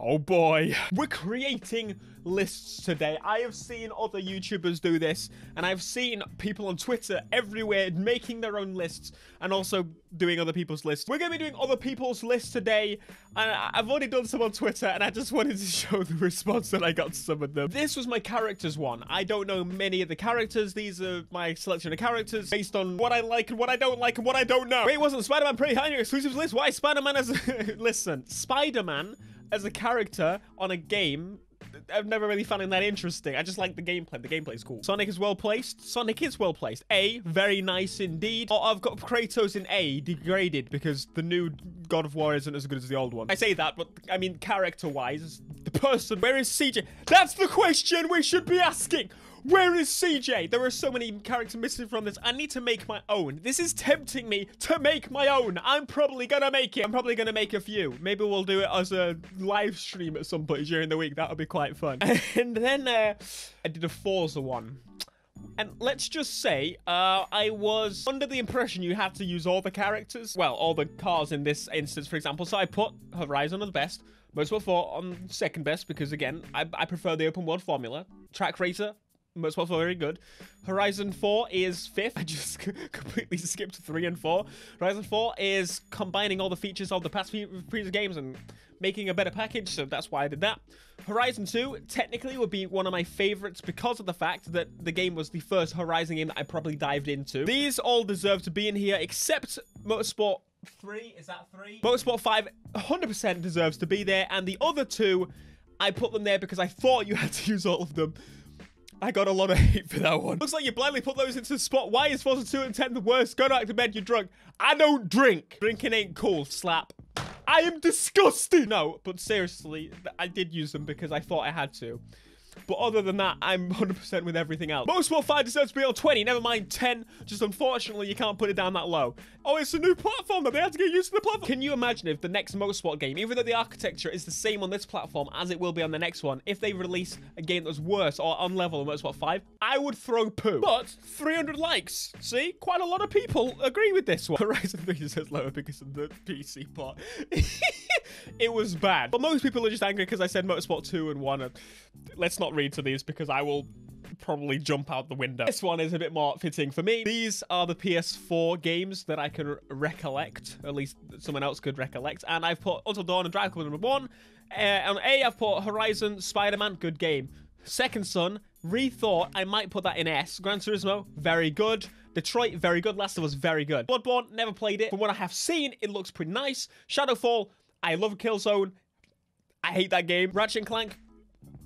Oh boy. We're creating lists today. I have seen other YouTubers do this, and I've seen people on Twitter everywhere making their own lists and also doing other people's lists. We're going to be doing other people's lists today, and I've already done some on Twitter, and I just wanted to show the response that I got to some of them. This was my characters one. I don't know many of the characters. These are my selection of characters based on what I like and what I don't like and what I don't know. Wait, wasn't Spider-Man pretty high on your exclusives list? Why Spider-Man as... Listen, Spider-Man as a character on a game I've never really found him that interesting. I just like the gameplay. The gameplay is cool. Sonic is well placed. Sonic is well placed. A, very nice indeed. Oh, I've got Kratos in A, degraded, because the new God of War isn't as good as the old one. I say that, but I mean character-wise, the person. Where is CJ? That's the question we should be asking. Where is CJ? There are so many characters missing from this. I need to make my own. This is tempting me to make my own. I'm probably gonna make it. I'm probably gonna make a few. Maybe we'll do it as a live stream at some point during the week. That would be quite fun. and then uh, I did a Forza one. And let's just say, uh, I was under the impression you had to use all the characters. Well, all the cars in this instance, for example. So I put Horizon on the best. Motorsport 4 on second best because, again, I, I prefer the open world formula. Track Racer, Motorsport 4 very good. Horizon 4 is fifth. I just completely skipped 3 and 4. Horizon 4 is combining all the features of the past few previous games and making a better package, so that's why I did that. Horizon 2 technically would be one of my favorites because of the fact that the game was the first Horizon game that I probably dived into. These all deserve to be in here except Motorsport 3. Is that 3? Motorsport 5 100% deserves to be there, and the other two, I put them there because I thought you had to use all of them. I got a lot of hate for that one. Looks like you blindly put those into the spot. Why is Forza 2 and 10 the worst? Go back to bed, you're drunk. I don't drink. Drinking ain't cool. Slap. I am disgusting. No, but seriously, I did use them because I thought I had to. But other than that, I'm 100% with everything else. Most Motorsport 5 deserves to be on 20, never mind 10. Just unfortunately, you can't put it down that low. Oh, it's a new platform, they had to get used to the platform. Can you imagine if the next Most Motorsport game, even though the architecture is the same on this platform as it will be on the next one, if they release a game that's worse or on level with Motorsport 5, I would throw poo. But 300 likes. See? Quite a lot of people agree with this one. Horizon 3 says lower because of the PC part. it was bad. But most people are just angry because I said Motorsport 2 and 1. Let's not read to these because I will probably jump out the window. This one is a bit more fitting for me. These are the PS4 games that I can recollect, at least someone else could recollect. And I've put Until Dawn and Drive Club number one. Uh, on A, I've put Horizon, Spider-Man, good game. Second Son, rethought, I might put that in S. Gran Turismo, very good. Detroit, very good. Last of Us, very good. Bloodborne, never played it. From what I have seen, it looks pretty nice. Shadowfall, I love Killzone. I hate that game. Ratchet & Clank,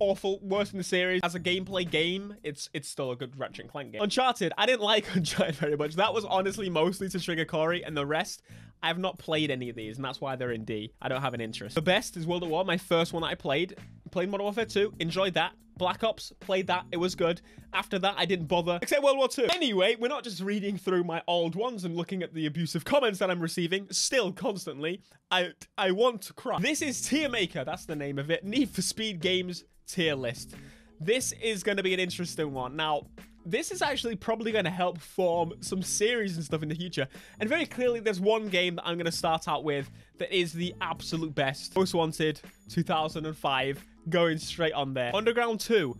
awful, worse in the series. As a gameplay game, it's it's still a good Ratchet and Clank game. Uncharted, I didn't like Uncharted very much. That was honestly mostly to trigger Corey, and the rest, I have not played any of these, and that's why they're in D. I don't have an interest. The best is World at War, my first one that I played. Played Modern Warfare 2, enjoyed that. Black Ops, played that, it was good. After that, I didn't bother, except World War II. Anyway, we're not just reading through my old ones and looking at the abusive comments that I'm receiving, still constantly. I I want to cry. This is Tier Maker, that's the name of it. Need for Speed Games tier list. This is going to be an interesting one. Now, this is actually probably going to help form some series and stuff in the future. And very clearly, there's one game that I'm going to start out with that is the absolute best. Most Wanted, 2005, going straight on there. Underground 2,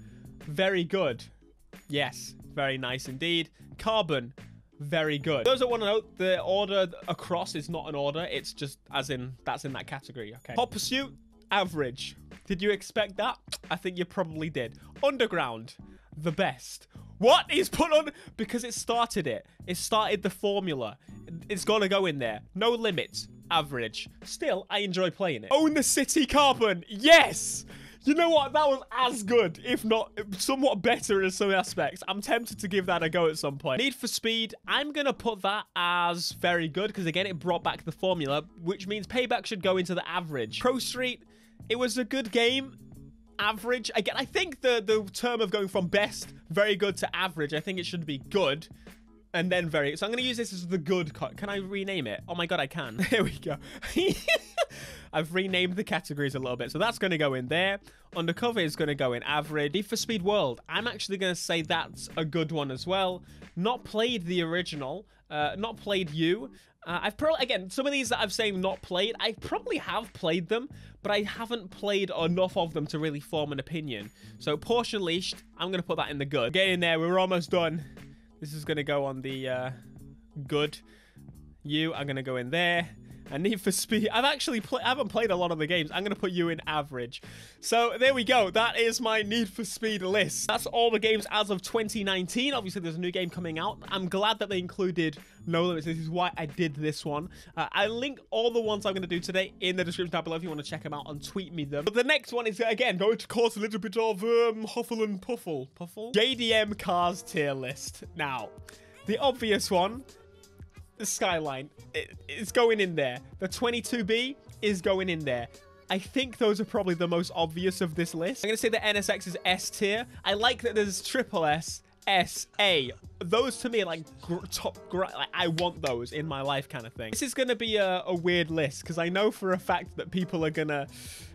very good. Yes, very nice indeed. Carbon, very good. Those that want to know, the order across is not an order. It's just as in, that's in that category, okay? Hot Pursuit, average. Did you expect that? I think you probably did. Underground, the best. What is put on? Because it started it. It started the formula. It's got to go in there. No limits. Average. Still, I enjoy playing it. Own the City Carbon. Yes! You know what? That was as good, if not somewhat better in some aspects. I'm tempted to give that a go at some point. Need for Speed, I'm going to put that as very good because, again, it brought back the formula, which means Payback should go into the average. Pro Street, it was a good game. Average. Again, I think the, the term of going from best, very good, to average, I think it should be good and then very. So I'm going to use this as the good. Can I rename it? Oh my god, I can. There we go. I've renamed the categories a little bit. So that's going to go in there. Undercover is going to go in average. Need for Speed World. I'm actually going to say that's a good one as well. Not played the original. Uh, not played you. Uh, I've probably, again, some of these that I've saying not played, I probably have played them, but I haven't played enough of them to really form an opinion. So Porsche Unleashed, I'm going to put that in the good. Get in there, we're almost done. This is going to go on the uh, good. You I'm going to go in there. And Need for Speed. I've actually play, I haven't played a lot of the games. I'm going to put you in average. So there we go. That is my Need for Speed list. That's all the games as of 2019. Obviously, there's a new game coming out. I'm glad that they included No Limits. This is why I did this one. Uh, I link all the ones I'm going to do today in the description down below if you want to check them out and tweet me them. But the next one is, again, going to cause a little bit of um, huffle and puffle. Puffle? JDM Cars tier list. Now, the obvious one the Skyline it, it's going in there. The 22B is going in there. I think those are probably the most obvious of this list. I'm going to say the NSX is S tier. I like that there's triple S, S, A. Those to me are like top, like I want those in my life kind of thing. This is going to be a, a weird list because I know for a fact that people are going to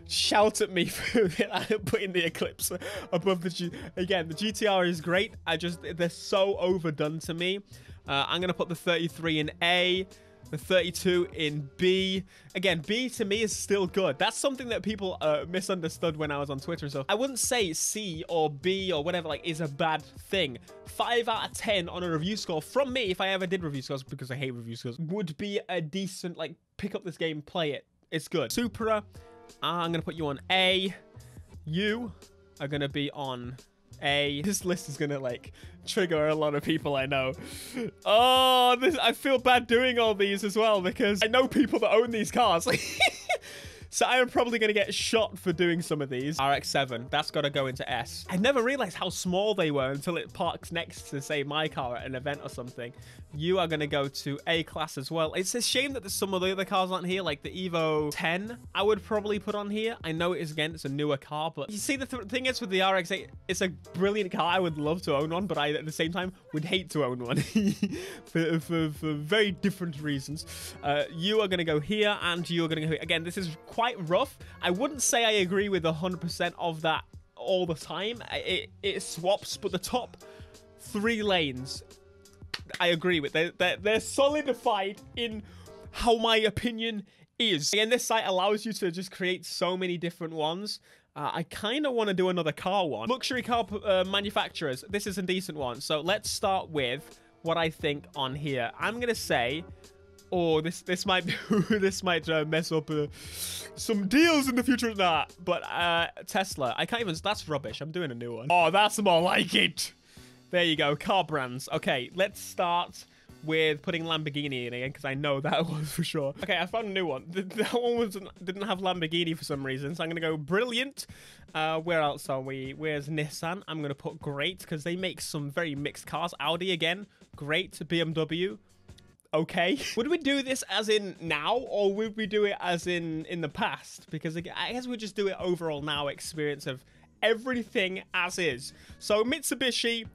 shout at me for putting the Eclipse above the G. Again, the GTR is great. I just, they're so overdone to me. Uh, I'm going to put the 33 in A, the 32 in B. Again, B to me is still good. That's something that people uh, misunderstood when I was on Twitter and stuff. I wouldn't say C or B or whatever like is a bad thing. 5 out of 10 on a review score from me, if I ever did review scores because I hate review scores, would be a decent, like, pick up this game, play it. It's good. Supra, I'm going to put you on A. You are going to be on A. This list is to, like, trigger a lot of people I know. Oh, this, I feel bad doing all these as well because I know people that own these cars. So I am probably going to get shot for doing some of these. RX-7, that's got to go into S. I never realized how small they were until it parks next to, say, my car at an event or something. You are going to go to A-Class as well. It's a shame that there's some of the other cars aren't here, like the Evo 10, I would probably put on here. I know it is, again, it's a newer car, but you see, the th thing is with the RX-8, it's a brilliant car. I would love to own one, but I, at the same time, would hate to own one for, for, for, very different reasons. Uh, you are going to go here, and you are going to go here. Again, this is quite quite rough. I wouldn't say I agree with 100% of that all the time. It, it swaps, but the top three lanes, I agree with. They're, they're, they're solidified in how my opinion is. And this site allows you to just create so many different ones. Uh, I kind of want to do another car one. Luxury car uh, manufacturers. This is a decent one. So let's start with what I think on here. I'm going to say oh, this this might this might uh, mess up uh, some deals in the future. Nah, but uh, Tesla, I can't even. That's rubbish. I'm doing a new one. Oh, that's more like it. There you go. Car brands. Okay, let's start with putting Lamborghini in again because I know that was for sure. Okay, I found a new one. That one was didn't have Lamborghini for some reason, so I'm gonna go brilliant. Uh, where else are we? Where's Nissan? I'm gonna put great because they make some very mixed cars. Audi again, great. BMW, okay. would we do this as in now, or would we do it as in in the past? Because I guess we just do it overall now experience of everything as is. So Mitsubishi,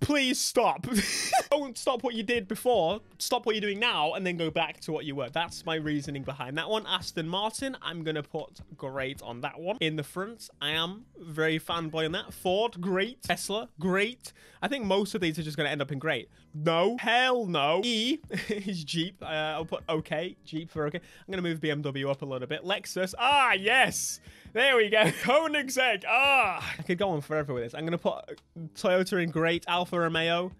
please stop. Don't stop what you did before. Stop what you're doing now and then go back to what you were. That's my reasoning behind that one. Aston Martin, I'm going to put great on that one. In the front, I am very fanboy on that. Ford, great. Tesla, great. I think most of these are just going to end up in great. No. Hell no. E is Jeep. Uh, I'll put okay. Jeep for okay. I'm going to move BMW up a little bit. Lexus. Ah, yes. There we go. Koenigsegg. Ah. I could go on forever with this. I'm going to put Toyota in great. Alfa Romeo.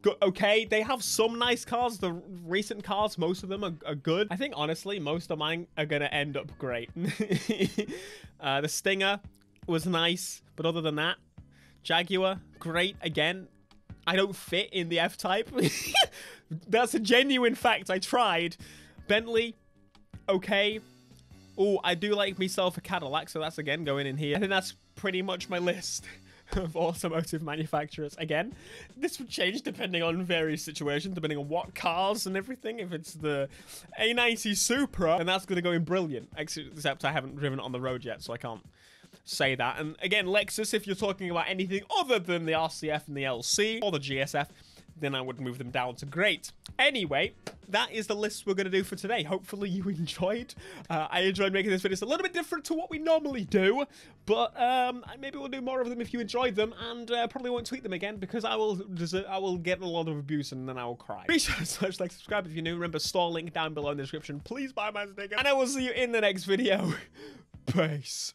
Go okay, they have some nice cars. The recent cars, most of them are, are good. I think, honestly, most of mine are going to end up great. uh, the Stinger was nice, but other than that, Jaguar, great. Again, I don't fit in the F-Type. That's a genuine fact. I tried. Bentley, okay. Oh, I do like myself a Cadillac, so that's again going in here. I think that's pretty much my list of automotive manufacturers. Again, this would change depending on various situations, depending on what cars and everything. If it's the A90 Supra, and that's going to go in brilliant, except I haven't driven it on the road yet, so I can't say that. And again, Lexus, if you're talking about anything other than the RCF and the LC or the GSF, then I would move them down to great. Anyway, that is the list we're going to do for today. Hopefully you enjoyed. Uh, I enjoyed making this video. It's a little bit different to what we normally do, but um, maybe we'll do more of them if you enjoyed them, and uh, probably won't tweet them again because I will deserve, I will get a lot of abuse and then I will cry. Be sure to smash like, subscribe if you're new. Remember, store link down below in the description. Please buy my sticker, and I will see you in the next video. Peace.